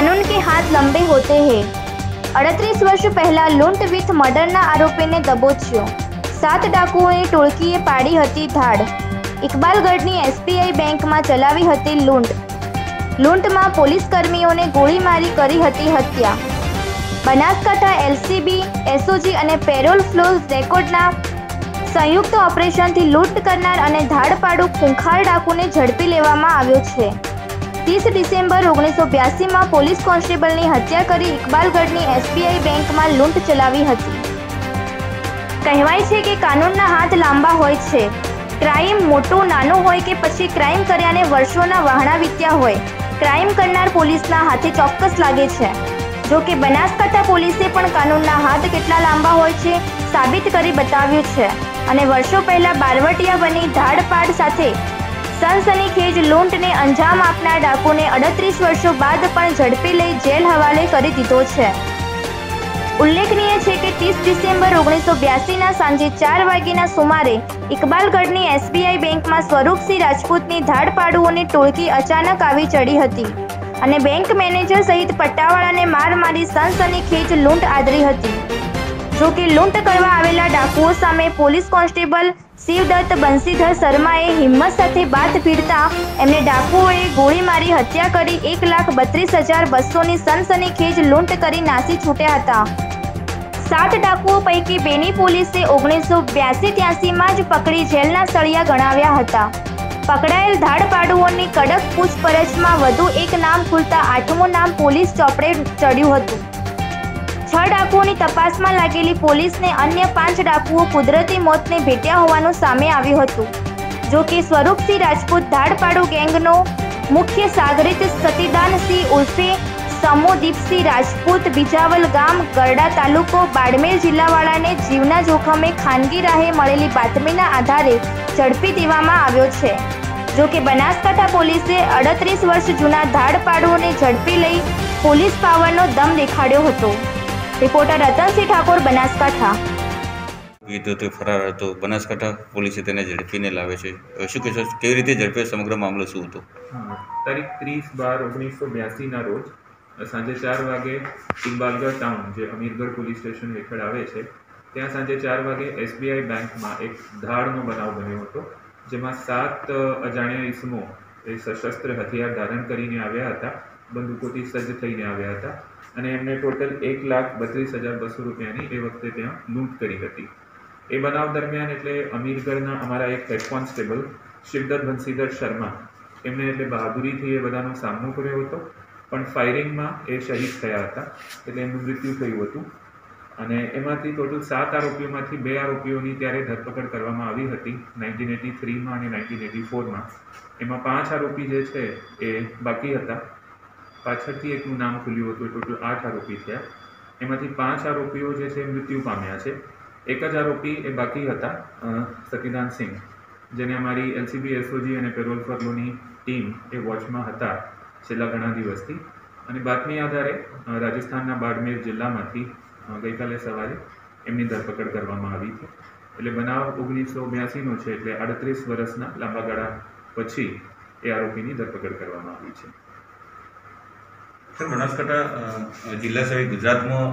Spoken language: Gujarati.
कानून के हाथ लंबे होते हैं અડત્રીસ વર્ષ પહેલા લૂંટ વિથ મર્ડરના આરોપીને દબોચ્યો સાત ડાકુઓની ટોળકીએ પાડી હતી ધાડ ઇકબાલગઢની એસબીઆઈ બેંકમાં ચલાવી હતી લૂંટ લૂંટમાં પોલીસ કર્મીઓને ગોળી મારી કરી હતી હત્યા બનાસકાંઠા એલસીબી એસઓજી અને પેરોલ ફ્લોઝ રેકોર્ડના સંયુક્ત ઓપરેશનથી લૂંટ કરનાર અને ધાડપાડુ ખૂંખાર ડાકુને ઝડપી લેવામાં આવ્યો છે ત્રીસ ડિસેમ્બર ઓગણીસો બ્યાસીમાં પોલીસ કોન્સ્ટેબલની હત્યા કરી ઇકબાલગઢની એસબીઆઈ બેંકમાં લૂંટ ચલાવી હતી. કહેવાય છે કે કાનૂનના હાથ લાંબા હોય છે. ક્રાઇમ મોટું નાનું હોય કે પછી ક્રાઇમ કર્યાને વર્ષોના વહાણા વીત્યા હોય, ક્રાઇમ કરનાર પોલીસના હાથે ચોક્કસ લાગે છે. જો કે બનાસકાંઠા પોલીસે પણ કાનૂનના હાથ કેટલા લાંબા હોય છે સાબિત કરી બતાવ્યું છે. અને વર્ષો પહેલા બારવટિયા બની ધાડપાડ સાથે સનસનીખેજ લૂંટને અંજામ આપનાર ડાકુને અડત્રીસ વર્ષો બાદ પણ ઝડપી લઈ જેલ હવાલે કરી દીધો છે. ઉલ્લેખનીય છે કે ત્રીસ ડિસેમ્બર ઓગણીસો બ્યાસીના સાંજે ચાર વાગ્યાના સુમારે ઇકબાલગઢની એસબીઆઈ બેંકમાં સ્વરૂપસિંહ રાજપૂતની ધાડપાડુઓની ટોળકી અચાનક આવી ચડી હતી અને બેંક મેનેજર સહિત પટ્ટાવાળાને માર મારી સનસનીખેજ લૂંટ આદરી હતી. જો કે લૂંટ કરવા આવેલા ડાકુઓ સામે પોલીસ કોન્સ્ટેબલ શિવદત્ત બંસીધર શર્માએ હિંમત સાથે બાદ ભીડતા એમને ડાકુઓએ ગોળી મારી હત્યા કરી એક લાખ બત્રીસ હજાર બસોની સનસનીખેજ લૂંટ કરી નાસી છૂટ્યા હતા. સાત ડાકુઓ પૈકી બેની પોલીસે ઓગણીસો બ્યાસી ત્યાસીમાં જ પકડી જેલના સળિયા ગણાવ્યા હતા. પકડાયેલ ધાડપાડુઓની કડક પૂછપરછમાં વધુ એક નામ ખુલતા આઠમું નામ પોલીસ ચોપડે ચડ્યું હતું. છ ડાકુઓની તપાસમાં લાગેલી પોલીસને અન્ય પાંચ ડાકુઓ કુદરતી મોતને ભેટ્યા હોવાનું સામે આવ્યું હતું. જો કે સ્વરૂપસિંહ રાજપૂત ધાડપાડુ ગેંગનો મુખ્ય સાગરિત સતીદાનસિંહ ઉર્ફે સમુદીપસિંહ રાજપૂત બીજાવલ ગામ ગરડા તાલુકો બાડમેર જિલ્લાવાળાને જીવના જોખમે ખાનગી રાહે મળેલી બાતમીના આધારે ઝડપી દેવામાં આવ્યો છે. જો કે બનાસકાંઠા પોલીસે અડત્રીસ વર્ષ જૂના ધાડપાડુઓને ઝડપી લઈ પોલીસ પાવરનો દમ દેખાડ્યો હતો. રિપોર્ટર રતનસિંહ ઠાકોર બનાસકાંઠા. કીધું તે ફરાર હતો. બનાસકાંઠા પોલીસે તેને ઝડપીને લાવે છે. શું કહેશો? કેવી રીતે ઝડપ્યો સમગ્ર મામલો શું હતો? તારીખ ત્રીસ બાર ઓગણીસો બ્યાસીના રોજ સાંજે ચાર વાગે ઇકબાલગઢ ટાઉન જે અમીરગઢ પોલીસ સ્ટેશન હેઠળ આવે છે ત્યાં સાંજે ચાર વાગે એસબીઆઈ બેંકમાં એક ધાડનો બનાવ બન્યો હતો જેમાં સાત અજાણ્યા ઇસમો એ સશસ્ત્ર હથિયાર ધારણ કરીને આવ્યા હતા. બંદૂકોથી સજ્જ થઈને આવ્યા હતા અને એમને ટોટલ એક લાખ બત્રીસ હજાર બસો રૂપિયાની એ વખતે ત્યાં લૂંટ કરી હતી. એ બનાવ દરમિયાન એટલે અમીરગઢના અમારા એક હેડ કોન્સ્ટેબલ શિવદત્ત બંસીધર શર્મા એમણે એટલે બહાદુરીથી એ બધાનો સામનો કર્યો હતો, પણ ફાયરિંગમાં એ શહીદ થયા હતા, એટલે એમનું મૃત્યુ થયું હતું. અને એમાંથી ટોટલ સાત આરોપીઓમાંથી બે આરોપીઓની ત્યારે ધરપકડ કરવામાં આવી હતી નાઇન્ટીન એટી થ્રીમાં અને નાઇન્ટીન એટી ફોરમાં એમાં પાંચ આરોપી જે છે એ બાકી હતા. પાછળથી એકનું નામ ખુલ્યું હતું ટોટલ આઠ આરોપી થયા. એમાંથી પાંચ આરોપીઓ જે છે મૃત્યુ પામ્યા છે. એક જ આરોપી એ બાકી હતા અ, સતીદાન સિંહ જેને અમારી એલસીબી એસઓજી અને પેરોલ ફરલોની ટીમ એ વોચમાં હતા છેલ્લા ઘણા દિવસથી. અને બાતમી આધારે રાજસ્થાનના બાડમેર જિલ્લામાંથી ગઈકાલે સવારે એમની ધરપકડ કરવામાં આવી છે એટલે બનાવ ઓગણીસો બ્યાસીનો છે એટલે આડત્રીસ વર્ષના લાંબા ગાળા પછી એ આરોપીની ધરપકડ કરવામાં આવી છે. સર બનાસકાંઠા જિલ્લા સિવાય ગુજરાતમાં